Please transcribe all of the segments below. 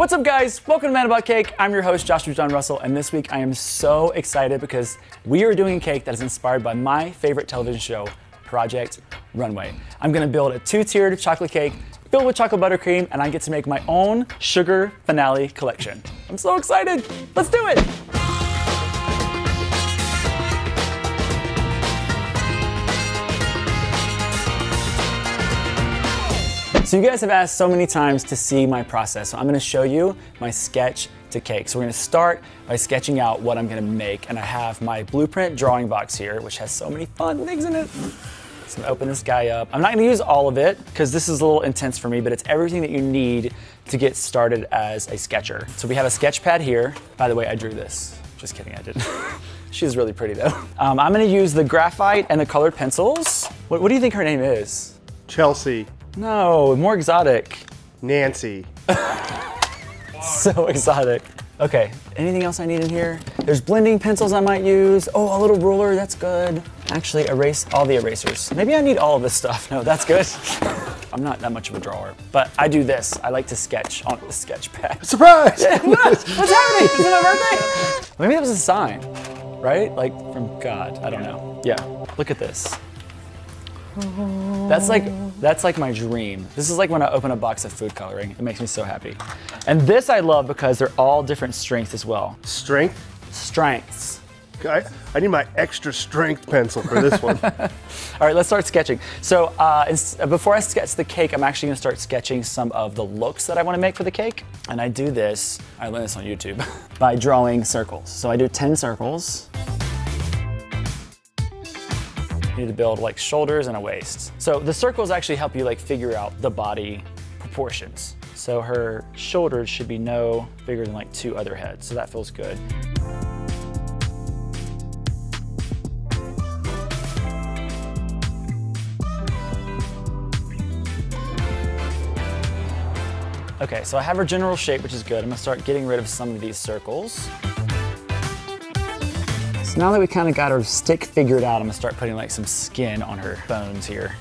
What's up guys? Welcome to Man About Cake. I'm your host, Joshua John Russell, and this week I am so excited because we are doing a cake that is inspired by my favorite television show, Project Runway. I'm gonna build a two-tiered chocolate cake filled with chocolate buttercream, and I get to make my own sugar finale collection. I'm so excited. Let's do it. So you guys have asked so many times to see my process, so I'm gonna show you my sketch to cake. So we're gonna start by sketching out what I'm gonna make, and I have my Bluprint drawing box here, which has so many fun things in it. So I'm gonna open this guy up. I'm not gonna use all of it, because this is a little intense for me, but it's everything that you need to get started as a sketcher. So we have a sketch pad here. By the way, I drew this. Just kidding, I didn't. She's really pretty though. Um, I'm gonna use the graphite and the colored pencils. What, what do you think her name is? Chelsea. No, more exotic. Nancy. so exotic. Okay, anything else I need in here? There's blending pencils I might use. Oh, a little ruler, that's good. Actually, erase all the erasers. Maybe I need all of this stuff. No, that's good. I'm not that much of a drawer, but I do this. I like to sketch on the sketch pad. Surprise! what? What's happening? Is it my birthday? Maybe that was a sign, right? Like from God, I don't know. Yeah, look at this. That's like that's like my dream. This is like when I open a box of food coloring. It makes me so happy. And this I love because they're all different strengths as well. Strength? Strengths. I, I need my extra strength pencil for this one. all right, let's start sketching. So uh, before I sketch the cake, I'm actually gonna start sketching some of the looks that I wanna make for the cake. And I do this, I learned this on YouTube, by drawing circles. So I do 10 circles. Need to build like shoulders and a waist. So the circles actually help you like figure out the body proportions. So her shoulders should be no bigger than like two other heads. So that feels good. Okay, so I have her general shape, which is good. I'm gonna start getting rid of some of these circles. So now that we kind of got her stick figured out, I'm gonna start putting like some skin on her bones here.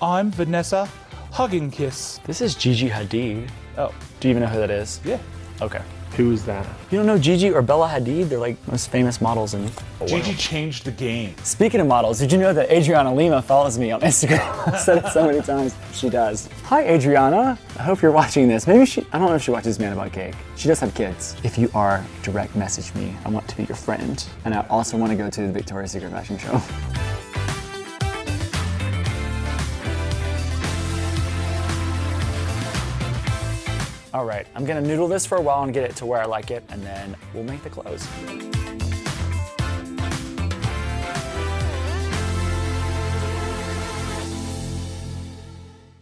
I'm Vanessa Hugging Kiss. This is Gigi Hadid. Oh. Do you even know who that is? Yeah. Okay. Who is that? You don't know Gigi or Bella Hadid? They're like most famous models in the Gigi world. changed the game. Speaking of models, did you know that Adriana Lima follows me on Instagram? I've said it so many times. She does. Hi, Adriana. I hope you're watching this. Maybe she, I don't know if she watches Man About Cake. She does have kids. If you are, direct message me. I want to be your friend. And I also want to go to the Victoria's Secret fashion show. All right, I'm gonna noodle this for a while and get it to where I like it, and then we'll make the clothes.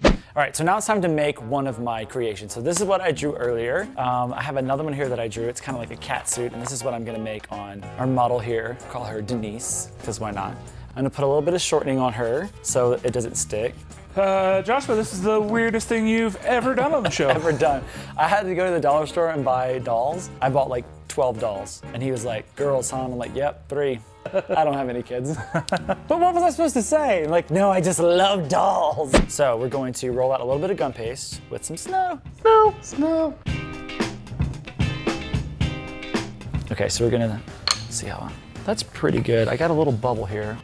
All right, so now it's time to make one of my creations. So this is what I drew earlier. Um, I have another one here that I drew. It's kind of like a cat suit, and this is what I'm gonna make on our model here. Call her Denise, because why not? I'm gonna put a little bit of shortening on her so it doesn't stick. Uh, Joshua, this is the weirdest thing you've ever done on the show. ever done. I had to go to the dollar store and buy dolls. I bought like 12 dolls. And he was like, girls, huh? I'm like, yep, three. I don't have any kids. but what was I supposed to say? I'm like, no, I just love dolls. So we're going to roll out a little bit of gum paste with some snow. Snow, snow. Okay, so we're gonna see how, that's pretty good. I got a little bubble here.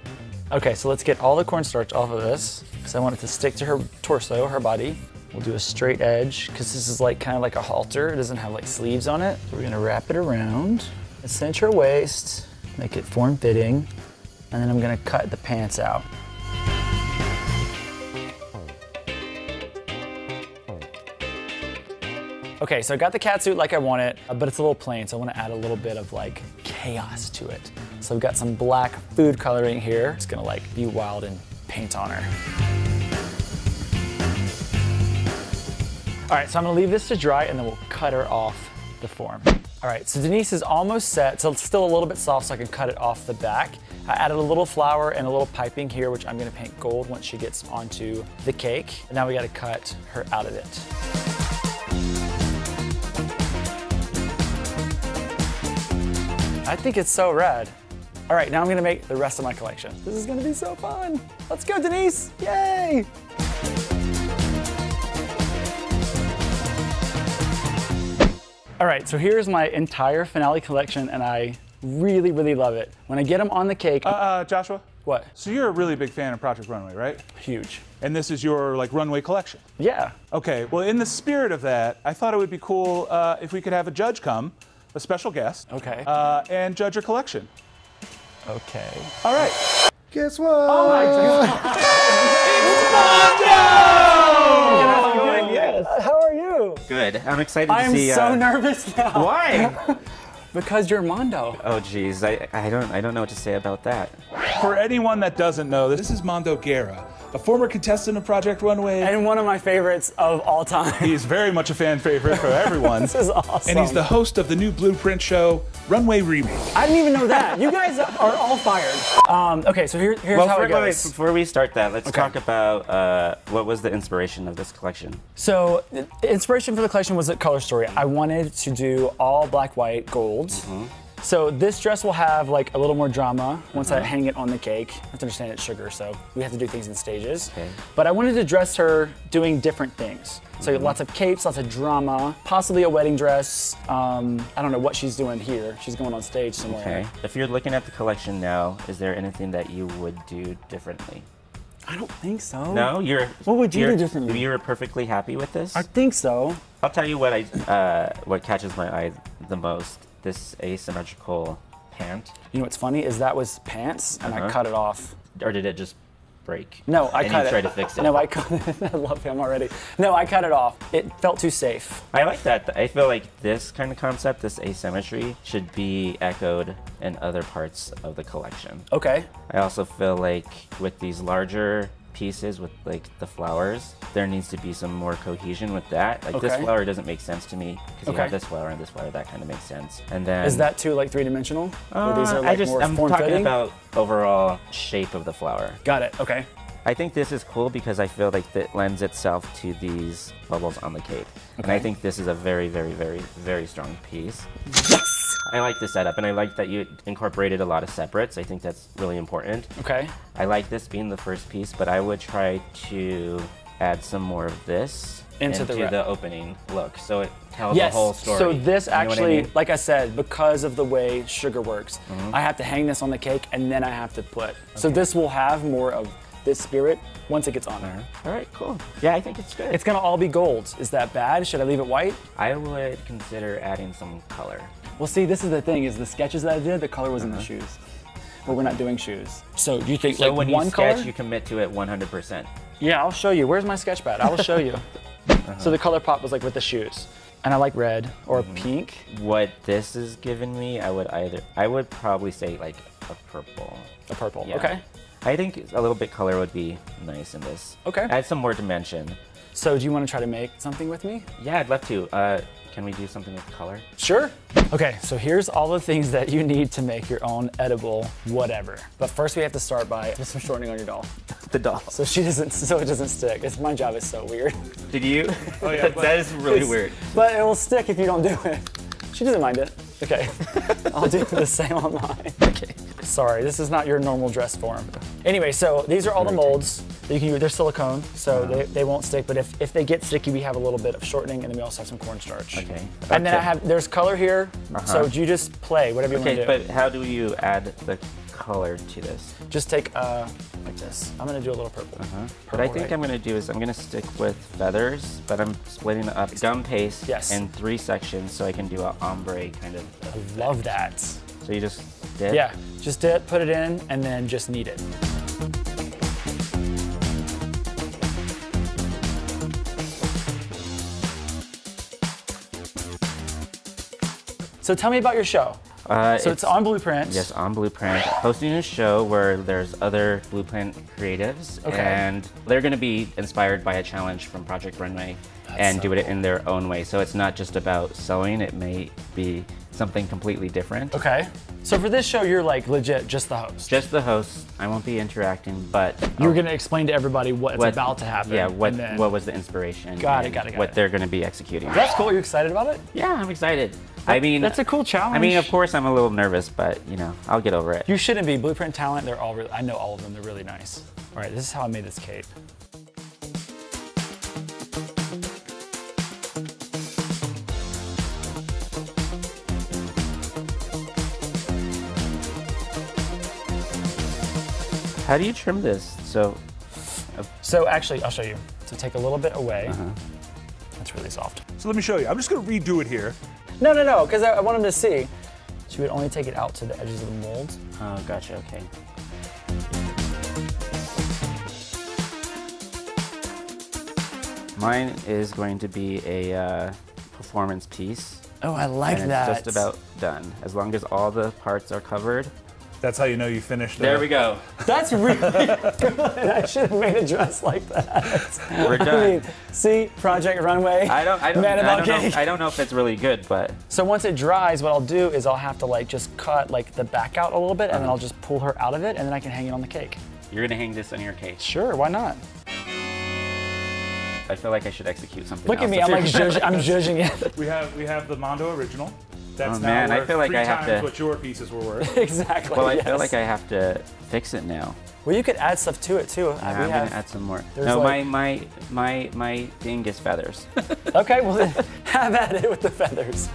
Okay, so let's get all the cornstarch off of this because I want it to stick to her torso, her body. We'll do a straight edge because this is like kind of like a halter. It doesn't have like sleeves on it. So we're gonna wrap it around, cinch her waist, make it form fitting, and then I'm gonna cut the pants out. Okay, so I got the cat suit like I want it, but it's a little plain, so I wanna add a little bit of like chaos to it. So we've got some black food coloring here. It's gonna like be wild and paint on her. All right, so I'm gonna leave this to dry and then we'll cut her off the form. All right, so Denise is almost set, so it's still a little bit soft so I can cut it off the back. I added a little flour and a little piping here, which I'm gonna paint gold once she gets onto the cake. And now we gotta cut her out of it. I think it's so rad. All right, now I'm gonna make the rest of my collection. This is gonna be so fun. Let's go, Denise, yay! All right, so here's my entire finale collection, and I really, really love it. When I get them on the cake, Uh, uh, Joshua. what? So you're a really big fan of Project Runway, right? Huge. And this is your like runway collection. Yeah. Okay. Well, in the spirit of that, I thought it would be cool uh, if we could have a judge come, a special guest. Okay. Uh, and judge your collection. Okay. All right. Guess what? Oh my God! Mondo! Yes. How are you? Good. I'm excited to see you. I'm so uh, nervous now. Why? Because you're Mondo. oh, geez. I, I don't I don't know what to say about that. For anyone that doesn't know, this is Mondo Guerra, a former contestant of Project Runway. And one of my favorites of all time. He's very much a fan favorite for everyone. this is awesome. and he's the host of the new Bluprint show, Runway Remake. I didn't even know that. You guys are all fired. Um, okay, so here, here's Well, how for- it wait, wait, before we start that, let's Okay. talk about uh, what was the inspiration of this collection. So, inspiration for the collection was a color story. I wanted to do all black, white, golds. Mm-hmm. So this dress will have like a little more drama once I hang it on the cake. You have to understand it's sugar, so we have to do things in stages. Okay. But I wanted to dress her doing different things. So Mm-hmm. lots of capes, lots of drama, possibly a wedding dress. Um, I don't know what she's doing here. She's going on stage somewhere. Okay. If you're looking at the collection now, is there anything that you would do differently? I don't think so. No, you're. What would you do differently? You're perfectly happy with this. I think so. I'll tell you what I uh, what catches my eye the most. This asymmetrical pant, You know what's funny is that was pants and I Uh-huh. cut it off. or did it just break? No, I and cut you it. tried to fix it. No, I cut it. I love him already. No, I cut it off. It felt too safe. I like that. I feel like this kind of concept, this asymmetry, should be echoed in other parts of the collection. Okay. I also feel like with these larger pieces with like the flowers, there needs to be some more cohesion with that. Like this flower doesn't make sense to me because you have this flower and this flower. That kind of makes sense. And then Is that too like three dimensional? Uh, these are I just more I'm talking fitting? about overall shape of the flower. Got it. Okay. I think this is cool because I feel like it lends itself to these bubbles on the cake. And I think this is a very, very, very, very strong piece. Yes. I like the setup and I like that you incorporated a lot of separates. I think that's really important. Okay. I like this being the first piece, but I would try to add some more of this Into the re- opening look. So it tells Yes. the whole story. So this You what I actually, mean? Like I said, because of the way sugar works, mm-hmm. I have to hang this on the cake and then I have to put. So this will have more of this spirit once it gets on there. Uh-huh. All right, cool. Yeah, I think it's good. It's gonna all be gold. Is that bad? Should I leave it white? I would consider adding some color. Well, see, this is the thing: is the sketches that I did, the color was in Uh-huh. the shoes. But we're not doing shoes. So do you think So like when one you sketch, color? you commit to it 100%. Yeah, I'll show you. Where's my sketch pad? I will show you. Uh-huh. So the color pop was like with the shoes, and I like red or Mm-hmm. pink. What this is giving me, I would either, I would probably say like a purple. A purple. Yeah. Okay. I think a little bit color would be nice in this. Okay. Add some more dimension. So do you want to try to make something with me? Yeah, I'd love to. Uh, can we do something with color? Sure. Okay, so here's all the things that you need to make your own edible whatever. But first we have to start by put some shortening on your doll. The doll. So she doesn't so it doesn't stick. It's my job is so weird. Did you? Oh, yeah, but- that is really weird. But it will stick if you don't do it. She doesn't mind it. Okay. I'll do the same on mine. Okay. Sorry, this is not your normal dress form. Anyway, so these are all the molds that you can use. They're silicone, so they, they won't stick. But if, if they get sticky, we have a little bit of shortening, and then we also have some cornstarch. Okay. And then I have there's color here, so Uh-huh. you just play whatever you Okay, want to do. but how do you add the color to this? just take uh like this. I'm gonna do a little purple. Uh-huh. What I think right? I'm gonna do is I'm gonna stick with feathers, but I'm splitting it up gum paste Yes. in three sections so I can do a ombre kind of. I love that. So you just dip. Yeah, just dip, put it in, and then just knead it. So tell me about your show. Uh, So it's, on Bluprint. Yes, on Bluprint, hosting a show where there's other Bluprint creatives, Okay. and they're going to be inspired by a challenge from Project Runway and so do it in their own way. So it's not just about sewing; it may be something completely different. Okay. So for this show, you're like legit just the host. Just the host. I won't be interacting, but you're I'll- gonna explain to everybody what's what- about to happen. Yeah, what then- what was the inspiration? Got it, got it, got what it. they're going to be executing. That's cool. You're excited about it? Yeah, I'm excited. I mean, That's a cool challenge. I mean, of course, I'm a little nervous, but you know, I'll get over it. You shouldn't be. Bluprint talent, they're all really, I know all of them. They're really nice. All right, this is how I made this cape. How do you trim this? So, So actually, I'll show you. So take a little bit away. Uh-huh. That's really soft. So let me show you. I'm just gonna redo it here. No, no, no, because I, I want him to see. She would only take it out to the edges of the mold. oh, gotcha. Okay. Mine is going to be a uh, performance piece. Oh, I like and that. it's just about done. As long as all the parts are covered. That's how you know you finished. There uh, we go. That's really good. I should have made a dress like that. We're I done. mean, see, Project Runway. I don't. I don't. I don't, know, I don't know if it's really good, but So once it dries, what I'll do is I'll have to like just cut like the back out a little bit, and then I'll just pull her out of it, and then I can hang it on the cake. you're gonna hang this on your cake. Sure, why not? I feel like I should execute something. Look at me, I'm like you're- judging, I'm judging it. We have we have the Mondo original. That's Oh, now man, I feel like three I have times to- what your pieces were worth. exactly. Well, I yes. feel like I have to fix it now. Well, you could add stuff to it too. I'm we gonna have- add some more. there's No, like- my my my my thing is feathers. Okay, well then have at it with the feathers.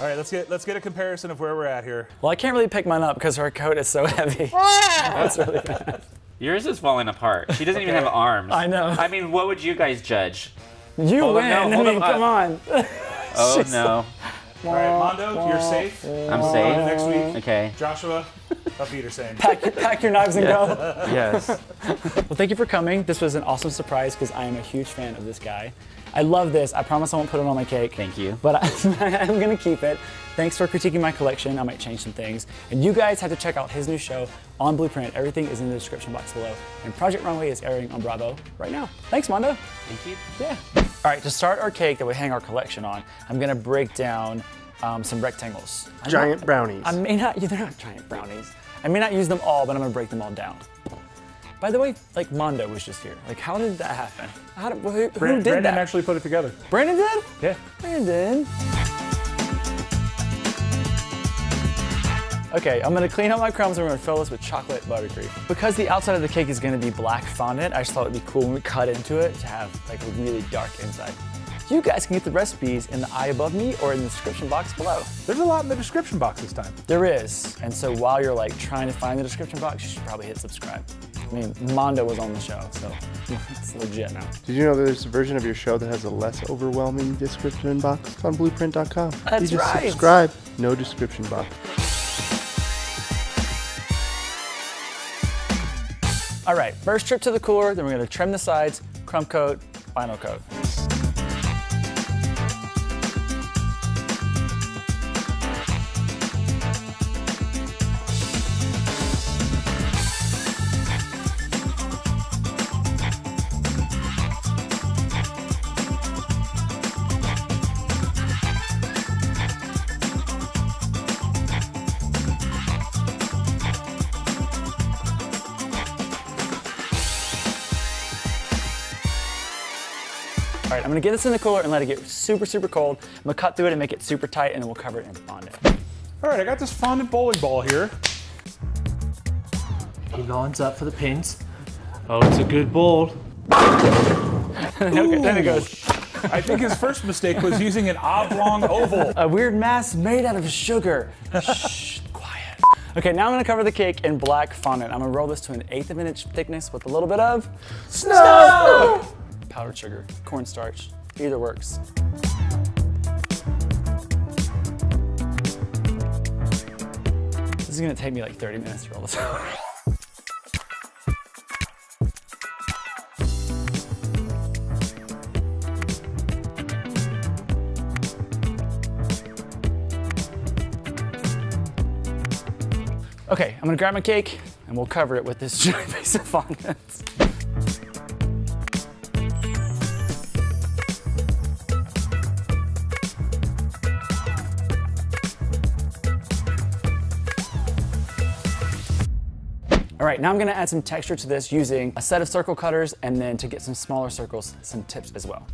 All right, let's get let's get a comparison of where we're at here. Well, I can't really pick mine up because her coat is so heavy. That's really bad. Yours is falling apart. She doesn't even have arms. I know. I mean, what would you guys judge? You Hold win. no, I mean, come on. Oh no, All right, Mondo, you're safe. I'm Uh, safe. Next week, Okay. Joshua, Auf Wiedersehen. pack, pack your knives and go. Yes. Well, thank you for coming. This was an awesome surprise because I am a huge fan of this guy. I love this. I promise I won't put it on my cake. Thank you. But I, I'm gonna keep it. Thanks for critiquing my collection. I might change some things. And you guys have to check out his new show on Bluprint. Everything is in the description box below. And Project Runway is airing on Bravo right now. Thanks, Mondo. Thank you. Yeah. All right, to start our cake that we hang our collection on, I'm gonna break down um, some rectangles. I'm Giant not- brownies. I may not, they're not giant brownies. I may not use them all, but I'm gonna break them all down. By the way, like Mondo was just here. Like, how did that happen? How did, who, who Brand- did Brandon that? actually put it together. Brandon did? Yeah. Brandon. Okay, I'm gonna clean up my crumbs and we're gonna fill this with chocolate buttercream. Because the outside of the cake is gonna be black fondant, I just thought it'd be cool when we cut into it to have like a really dark inside. You guys can get the recipes in the eye above me or in the description box below. There's a lot in the description box this time. There is, and so while you're like trying to find the description box, you should probably hit subscribe. I mean, Mondo was on the show, so it's legit now. Did you know there's a version of your show that has a less overwhelming description box on bluprint.com? That's you just right. subscribe, no description box. All right, first trip to the cooler, then we're gonna trim the sides, crumb coat, final coat. All right, I'm gonna get this in the cooler and let it get super, super cold. I'm gonna cut through it and make it super tight, and then we'll cover it in fondant. All right, I got this fondant bowling ball here. He lines up for the pins. Oh, it's a good ball. okay, then it goes. I think his first mistake was using an oblong oval. A weird mass made out of sugar. Shh, quiet. Okay, now I'm gonna cover the cake in black fondant. I'm gonna roll this to an eighth of an inch thickness with a little bit of snow. Powdered sugar, cornstarch, either works. This is gonna take me like 30 minutes to roll this out. Okay, I'm gonna grab my cake and we'll cover it with this giant piece of fondant. All right, now I'm gonna add some texture to this using a set of circle cutters and then to get some smaller circles, some tips as well.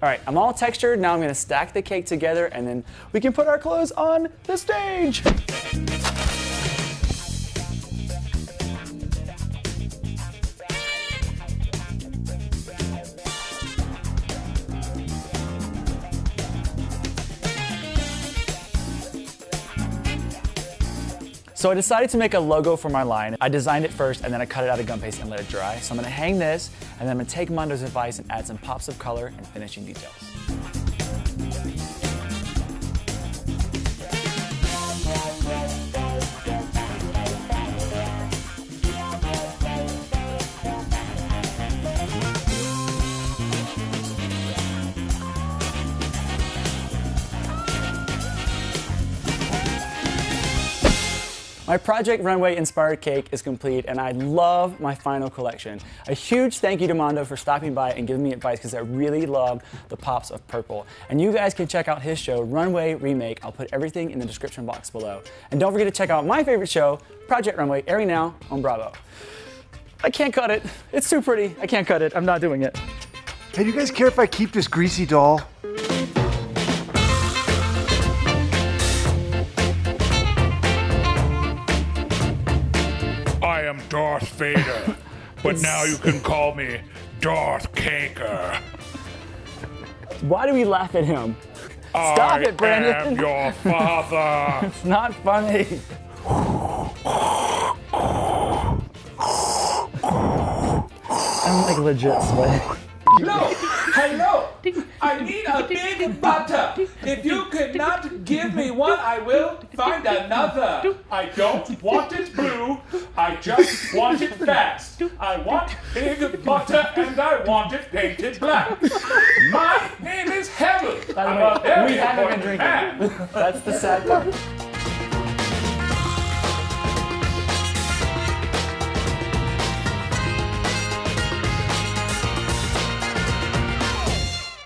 All right, I'm all textured. Now I'm gonna stack the cake together and then we can put our clothes on the stage. So I decided to make a logo for my line. I designed it first and then I cut it out of gum paste and let it dry. So I'm gonna hang this and then I'm gonna take Mondo's advice and add some pops of color and finishing details. My Project Runway inspired cake is complete and I love my final collection. A huge thank you to Mondo for stopping by and giving me advice because I really love the pops of purple. And you guys can check out his show, Runway Remake. I'll put everything in the description box below. And don't forget to check out my favorite show, Project Runway, airing now on Bravo. I can't cut it. It's too pretty. I can't cut it. I'm not doing it. Hey, do you guys care if I keep this greasy doll? Vader, but now you can call me Darth Caker. Why do we laugh at him? Stop I it, Brandon. am your father. It's not funny. I'm like legit sweating. Hello, hello. I need a big butter. If you cannot give me one, I will find another. I don't want it blue. I just want it fast. I want big butter and I want it painted black. My name is Harold. I'm a very we haven't been important drinking. man. That's the sad part.